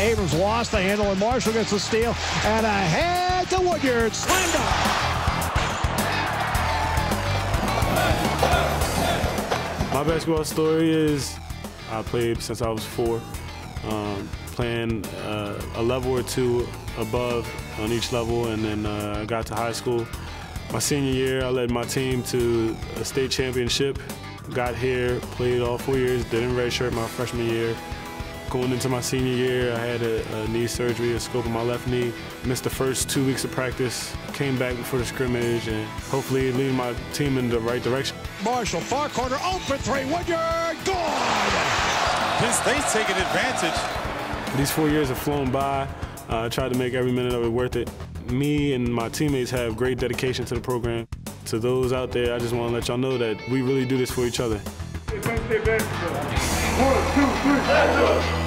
Abrams lost the handle, and Marshall gets the steal. And ahead to Woodyard. Slam My basketball story is I played since I was four, um, playing uh, a level or two above on each level, and then uh, I got to high school. My senior year, I led my team to a state championship. Got here, played all four years, didn't redshirt my freshman year. Going into my senior year, I had a, a, knee surgery, a scope on my left knee. Missed the first two weeks of practice. Came back before the scrimmage and hopefully leading my team in the right direction. Marshall, far corner, open three, Woodyard, good! Penn State's taking advantage. These four years have flown by. I uh, tried to make every minute of it worth it. Me and my teammates have great dedication to the program. To those out there, I just want to let y'all know that we really do this for each other. One, two, three,